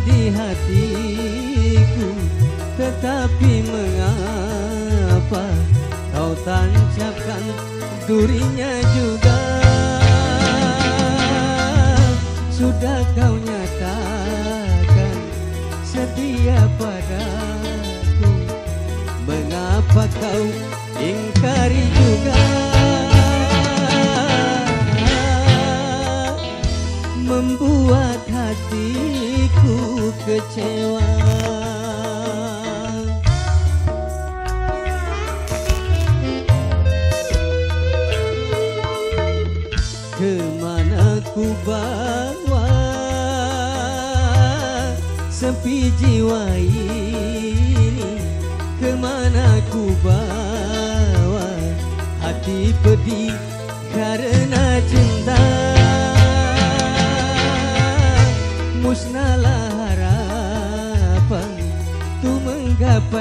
di hatiku Tetapi mengapa kau tancapkan durinya juga? Sudah kau nyatakan setia padaku Mengapa kau ingkari juga Membuat hatiku kecewa. Ke mana ku bawa Sepi jiwa ini? Ke mana ku bawa Hati pedih karena cinta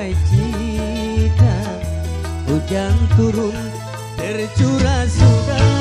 menggapai cita Hujan turun tercurah sudah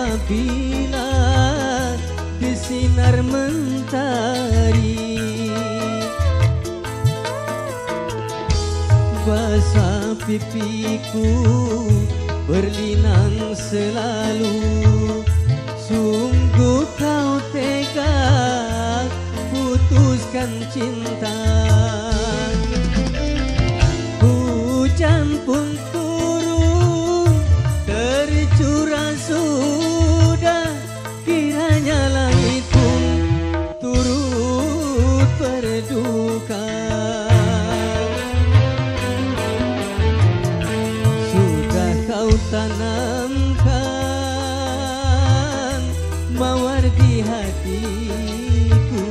apabila di sinar mentari. Basah pipiku berlinang selalu di hatiku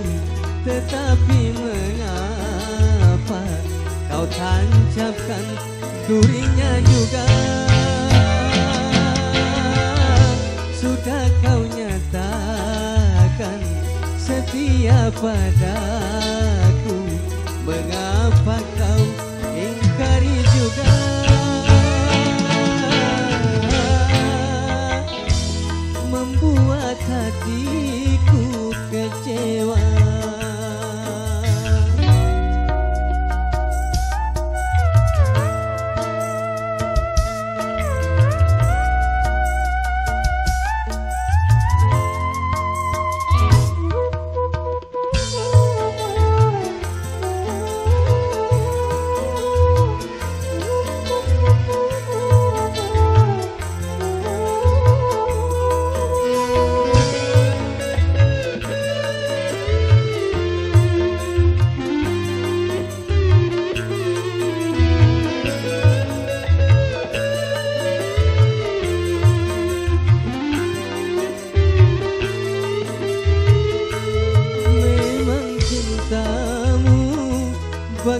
Tetapi mengapa kau tancapkan durinya juga? Sudah kau nyatakan setia padaku Mengapa kau Membuat hatiku kecewa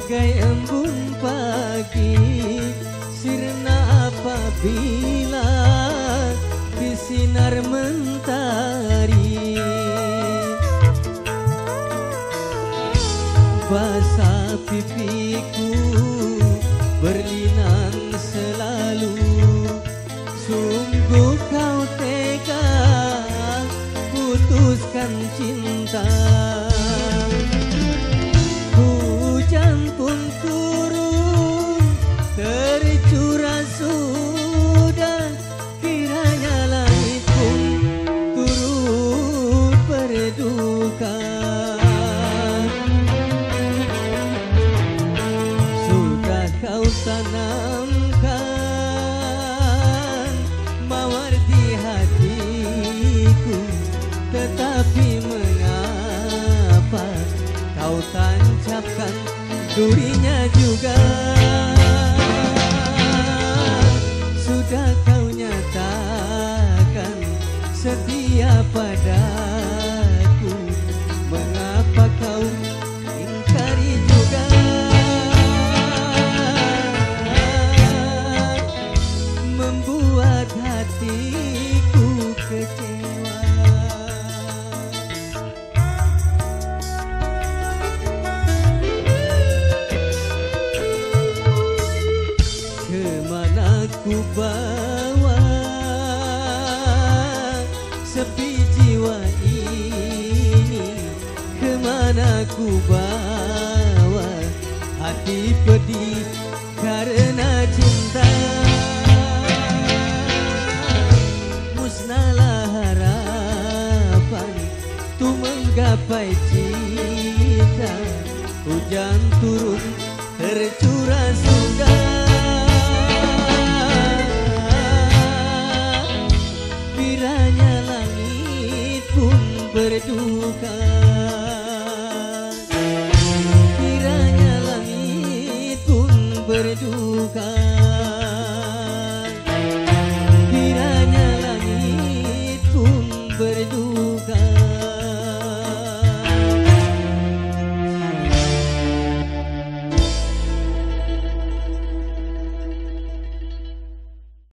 bagai embun pagi Sirna apabila di sinar mentari. Basah pipiku berlinang selalu. Sungguh kau tega putuskan cinta Tetapi mengapa kau tancapkan durinya juga? Sudah kau nyatakan setia padaku. Ku bawa Hati pedih karena cinta. Musnahlah harapan Tu menggapai cita. Hujan turun tercurah sudah. Kiranya langit pun berduka